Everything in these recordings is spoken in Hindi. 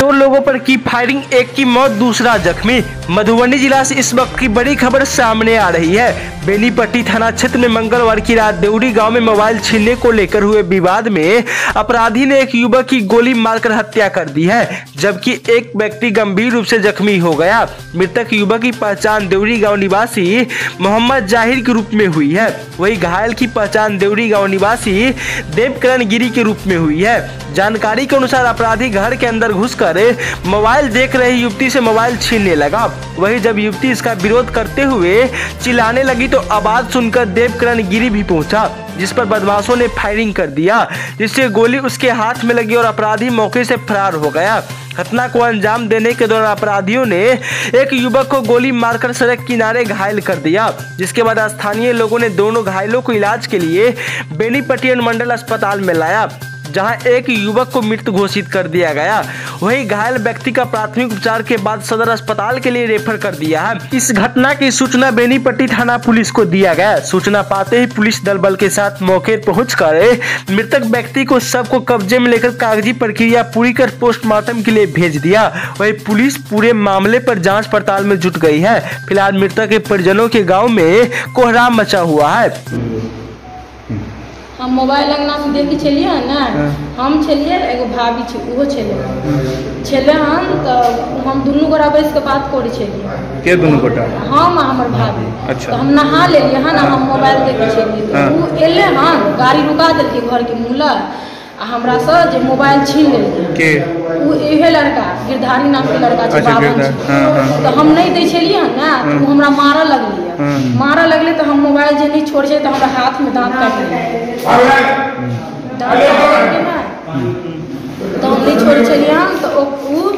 दो लोगों पर की फायरिंग एक की मौत दूसरा जख्मी। मधुबनी जिला से इस वक्त की बड़ी खबर सामने आ रही है। बेनीपट्टी थाना क्षेत्र में मंगलवार की रात देवड़ी गाँव में मोबाइल छीनने को लेकर हुए विवाद में अपराधी ने एक युवक की गोली मारकर हत्या कर दी है, जबकि एक व्यक्ति गंभीर रूप से जख्मी हो गया। मृतक युवक की पहचान देवड़ी गाँव निवासी मोहम्मद ज़ाहिर के रूप में हुई है। वही घायल की पहचान देवड़ी गाँव निवासी देवकरण गिरी के रूप में हुई है। जानकारी के अनुसार अपराधी घर के अंदर घुसकर मोबाइल देख रही युवती से मोबाइल छीनने लगा। वही जब युवती इसका विरोध करते हुए चिल्लाने लगी तो आवाज़ सुनकर देवकरण गिरी भी पहुँचा, जिस पर बदमाशों ने फायरिंग कर दिया, जिससे गोली उसके हाथ में लगी और अपराधी मौके से फरार हो गया। घटना को अंजाम देने के दौरान अपराधियों ने एक युवक को गोली मारकर सड़क किनारे घायल कर दिया, जिसके बाद स्थानीय लोगों ने दोनों घायलों को इलाज के लिए बेनीपट्टी अनुमंडल अस्पताल में लाया। जहाँ एक युवक को मृत घोषित कर दिया गया। वहीं घायल व्यक्ति का प्राथमिक उपचार के बाद सदर अस्पताल के लिए रेफर कर दिया है। इस घटना की सूचना बेनीपट्टी थाना पुलिस को दिया गया। सूचना पाते ही पुलिस दल बल के साथ मौके पहुंचकर मृतक व्यक्ति को शव को कब्जे में लेकर कागज़ी प्रक्रिया पूरी कर पोस्टमार्टम के लिए भेज दिया। वही पुलिस पूरे मामले पर जाँच पड़ताल में जुट गई है। फ़िलहाल मृतक के परिजनों के गाँव में कोहराम मचा हुआ है। हम मोबाइल अंगना में देखी छलिए ने? हम छलिए एगो भाभी छे ओहो छले छले हम तो हम दुनू गोरा बैस के बात करे छलिए के दुनू गोटा? हम आ हमर भाभी। अच्छा। तो हम नहा लेलिए हन हम मोबाइल देखे छलिए तो हाँ। उ एलै हन गाड़ी रुका देलकै घर के मुँह लग आ हमरा से जे मोबाइल छीन लेलकै। के? उ इहे लड़का गिरधारी नाम के लड़का छै अच्छा, बावन हाँ, हाँ। तऽ हम नहीं दै छलिए हन ने तऽ उ हमरा मारऽ लगलिए हाँ। मारऽ लगलै तऽ हम मोबाइल जे नहीं छोड़ै छै तऽ हमरा हाथ में दांत काटि काटि तऽ हम नहीं छोड़ै छलिए हन तऽ ओ उ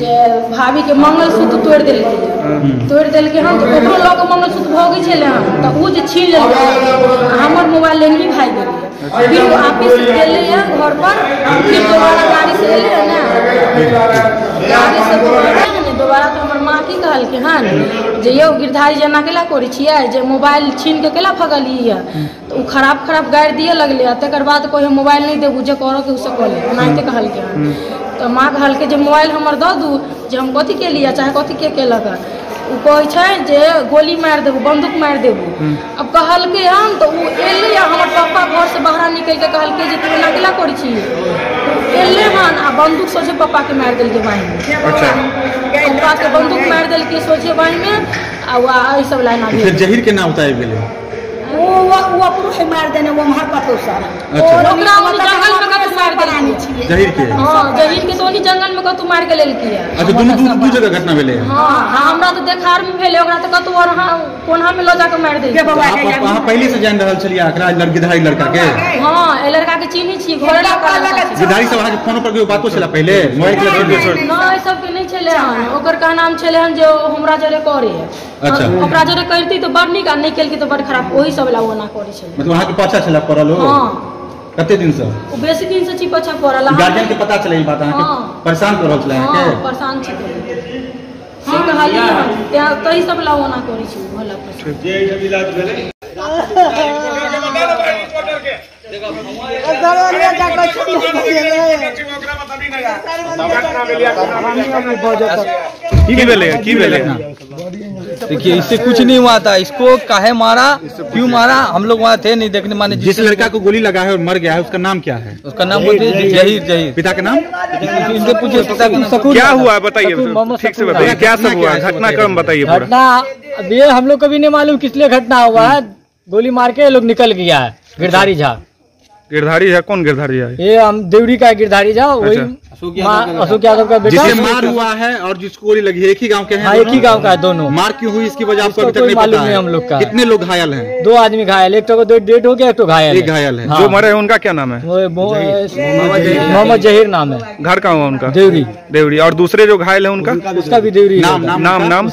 जे भाभी के मंगलसूत्र तोड़ि देलकै। तोड़ि देलकै हन तऽ ओकरो लऽ कऽ मंगलसूत्र भोगै छलै हन। तऽ उ जे छीन लेलकै हमर मोबाइल लेनही भागि गेलै। फिर वो वापिस गेलै हन घर पर फिर दोबारा गाड़ी से हन ने। गाड़ी से दोबारा ने दोबारा तऽ हमर माँ की कहलकै हन जे यौ गिरधारी जेना केला करै छियै जे मोबाइल छीन के केला भगलियै तऽ उ खराब खराब गाड़ि दिए लगलै तकर बाद कोई मोबाइल नहीं देबू जे करऽ के उ से कऽ ले ओनाहिते कहलकै हन तऽ माँ कहलकै जे मोबाइल हमर दऽ दू जे हम कथी केलियै चाहे कथी के केलक उ कहै छै जे गोली मारि देबू बंदूक मारि देबू। अब कहलकै हन तऽ उ एलै आ हमर पप्पा घर से बाहर निकलि के कहलकै जे तू एना केला करै छी। एलै हन आ बंदूक सोझे पप्पा के मारि देलकै बाही में अच्छा। पप्पा के बंदूक मारि देलकै सोझे बाही में आ सब लाइन आबि जहीर के नाम बताए गेले। वो वो से मार देने वो हमार पतो सर अच्छा। ओकरा जंगल में कतौ मारि देलकै जहीर के? हाँ जहीर के तो ओनी जंगल में कतौ मारि के लेलकै अच्छा दोनों दू दू जगह घटना भेले? है हाँ हाँ, हमरा तो देखार में भेलै ओकरा तो कतौ और हाँ कोन्हा में लो जाके मारि देलकै आप वहाँ पहले से जान। रहल छलिए एकरा गिरधारी लड़का के? हाँ ए लड़का के चिन्है छियै घरे लड़का गिरधारी सब अहाँ के फ़ोन पर कोई बातो छला पहले? मोबाइल के लड़के नहीं सबके नहीं छलै हन। ओकर का नाम छलै हन जे हमरा जरे करे अच्छा। ओकरा जरे करती तो बड़ नीक आ नहीं केलकै तो बड़ खराब। ओही सब ला ओना करे छलै। मतलब वहाँ के पाछा छला पड़ल हो हाँ। कते दिन से? ओ बेसी दिन से चिपचा पड़ल हाँ। गार्जियन के पता चले ई बात अहाँ हाँ। के परेशान कर रहल हाँ के परेशान छी से कहली हम त्या तही सब ला ओना करै छी भला पर जे इलाज भेले। देखिए इससे कुछ नहीं हुआ था। इसको काहे मारा क्यों मारा हम लोग वहाँ थे नहीं देखने माने जिस लड़का को गोली लगा है और मर गया है उसका नाम क्या है? उसका नाम बोलते हैं जहीर जहीर। पिता का नाम? नाम क्या हुआ बताइए ठीक से बताइए क्या सब हुआ? घटनाक्रम बताइए घटना अब ये हम लोग को भी नहीं मालूम किस लिए घटना हुआ है। गोली मार के लोग निकल गया है गिरधारी झा। गिरधारी है? कौन गिरधारी है? ये हम देवरी का है गिरधारी झा वही अशोक यादव का बेटा। जिसे मार हुआ है और जिसको गोली लगी है एक ही गाँव के हैं हाँ एक ही दोनों? गाँव का है दोनों। मार क्यों हुई? इसकी वजह आपको अभी तक नहीं मालूम पता है। हम लोग का। कितने लोग घायल हैं? दो आदमी घायल एक तो डेड हो गया एक तो घायल एक घायल है। हाँ। जो मरे हैं उनका क्या नाम है? मोहम्मद जहीर। नाम है। घर का हुआ उनका? देवरी। देवरी। और दूसरे जो घायल है उनका? उसका भी देवरी। नाम नाम नाम नाम?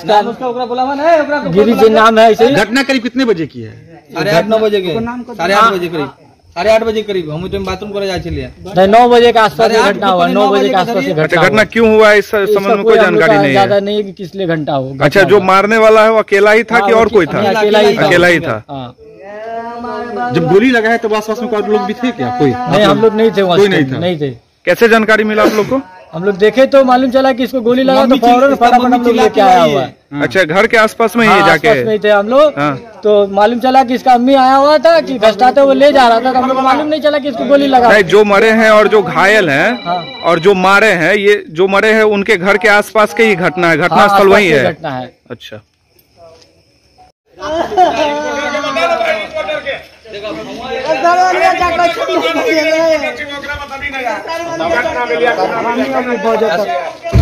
गिरी जी नाम है घटना करीब कितने बजे की है? साढ़े आठ नौ बजे के साढ़े आठ बजे करीब। साढ़े आठ बजे करीब हम तो बाथरूम करे जाए चलिए नहीं, नौ बजे के आसपास आठ घटना हुआ नौ बजे के आसपास घटना अच्छा। क्यों हुआ इस संबंध में कोई जानकारी नहीं ज़्यादा नहीं कि किस लिए घंटा हो अच्छा जो मारने वाला है वो अकेला ही था हाँ, कि और कोई था? अकेला ही था। ही जब गोली लगा है तो आसपास में कोई लोग भी थे क्या? कोई? नहीं हम लोग नहीं थे कोई नहीं था। नहीं थे। कैसे जानकारी मिला आप लोग को? हम लोग देखे तो मालूम चला कि इसको गोली लगा तो फ़ौरन फटाफट हम लोग लेके आया हुआ है। अच्छा घर के आसपास में ही हाँ, है आसपास जाके में ही थे हम लोग। हाँ। तो मालूम चला कि इसका अम्मी आया हुआ था कि घसटाते वो ले जा रहा था तो हम लोग को मालूम नहीं चला कि इसको गोली लगा। नहीं जो मरे हैं और जो घायल हैं हाँ। और जो मारे हैं ये जो मरे हैं उनके घर के आसपास के ही घटना है घटना हाँ, स्थल वही है। घटना है। अच्छा।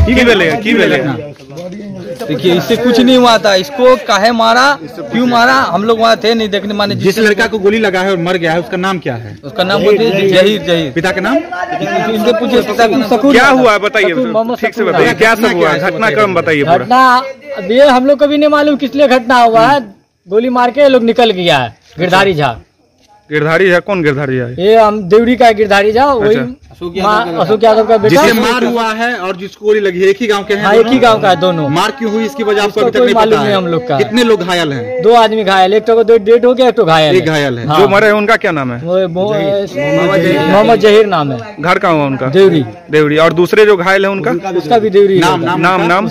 की की देखिए इससे कुछ नहीं हुआ था। इसको काहे मारा क्यों मारा? हम लोग वहाँ थे नहीं देखने माने जिस लड़का को गोली लगा है और मर गया है उसका नाम क्या है? उसका नाम बोलते जहीर जहीर। पिता का नाम? इनके पूछे पिता का नाम क्या हुआ है। बताइए ठीक से बताइए क्या सब हुआ? है, घटना बताइए क्रम बताइए घटना अब ये हम लोग को भी नहीं मालूम किस लिए घटना हुआ है। गोली मार के लोग निकल गया है गिरधारी झा। गिरधारी है कौन गिरधारी है? ये हम देवड़ी का गिरधारी झा वही अशोक यादव का अशोक यादव का बेटा। जिसे मार हुआ है और जिसको गोली लगी है एक ही गाँव के हैं हाँ एक ही गाँव का है दोनों। मार क्यों हुई इसकी वजह आपको अभी तक नहीं मालूम पता है हम लोग का। कितने लोग घायल हैं? दो आदमी घायल एक तो दो डेड हो गया एक तो घायल एक घायल है। हाँ। जो मरे हैं उनका क्या नाम है? मोहम्मद जहीर। नाम है। घर का हुआ उनका? देवरी। देवरी। और दूसरे जो घायल है उनका? उसका भी देवरी नाम नाम नाम नाम?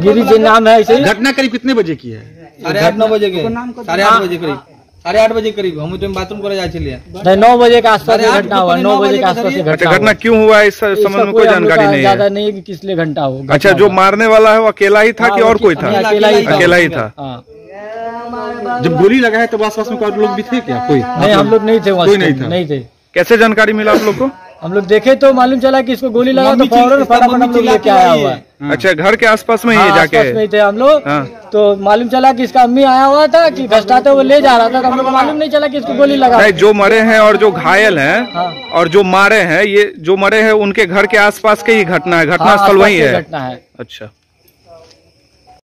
गिरी जी नाम है घटना करीब कितने बजे की है? साढ़े आठ नौ बजे के साढ़े आठ बजे करीब। साढ़े आठ बजे करीब। हम तो बाथरूम करे जा चलिए नहीं, नौ बजे के आसपास घटना हुआ नौ बजे के आसपास घटना अच्छा घटना क्यों हुआ? इस संबंध में कोई जानकारी नहीं ज़्यादा नहीं कि किस लिए घंटा हो अच्छा जो मारने वाला है वो अकेला ही था कि हाँ, और कोई था? अकेला ही था। अकेला ही था। जब गोली लगा है तो आसपास में कोई लोग भी थे क्या? कोई? नहीं हम लोग नहीं थे कोई नहीं था। नहीं थे। कैसे जानकारी मिला आप लोग को? हम लोग देखे तो मालूम चला कि इसको गोली लगा तो फ़ौरन फटाफट हम लोग लेके आया हुआ है। है। अच्छा घर के आसपास में ही जाके? आसपास में जाके ही थे हम लोग। हाँ। तो मालूम चला कि इसका अम्मी आया हुआ था कि घसटाते वो ले जा रहा था तो हम लोग को मालूम नहीं चला कि इसको गोली लगा। नहीं जो मरे हैं और जो घायल हैं हाँ। और जो मारे हैं ये जो मरे हैं उनके घर के आसपास के ही घटना है घटना हाँ, स्थल वही है। घटना है। अच्छा।